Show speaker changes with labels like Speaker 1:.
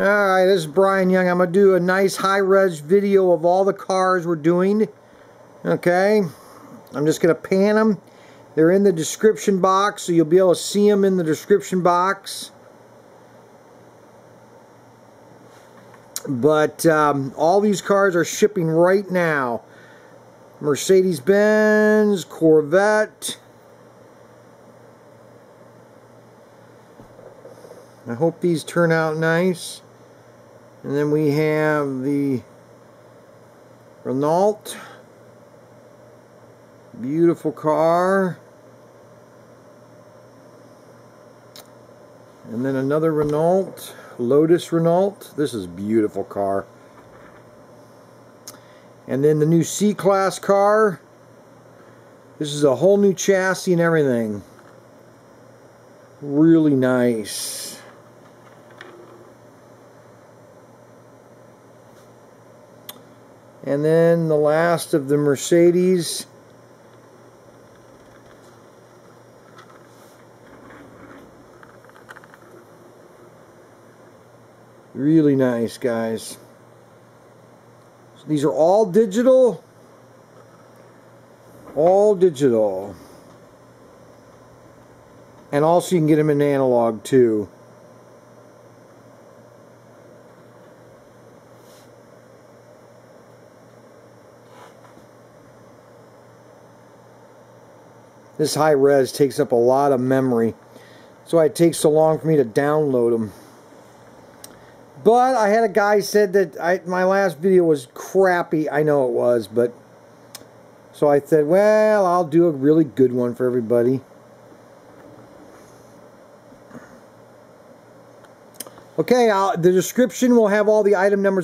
Speaker 1: Alright, this is Brian Young. I'm going to do a nice high-res video of all the cars we're doing. Okay, I'm just going to pan them. They're in the description box, so you'll be able to see them in the description box. But um, all these cars are shipping right now. Mercedes-Benz, Corvette. I hope these turn out nice. And then we have the Renault. Beautiful car. And then another Renault. Lotus Renault. This is beautiful car. And then the new C-Class car. This is a whole new chassis and everything. Really nice. And then the last of the Mercedes. Really nice, guys. So these are all digital. All digital. And also you can get them in analog too. This high res takes up a lot of memory. So it takes so long for me to download them. But I had a guy said that I, my last video was crappy. I know it was, but... So I said, well, I'll do a really good one for everybody. Okay, I'll, the description will have all the item numbers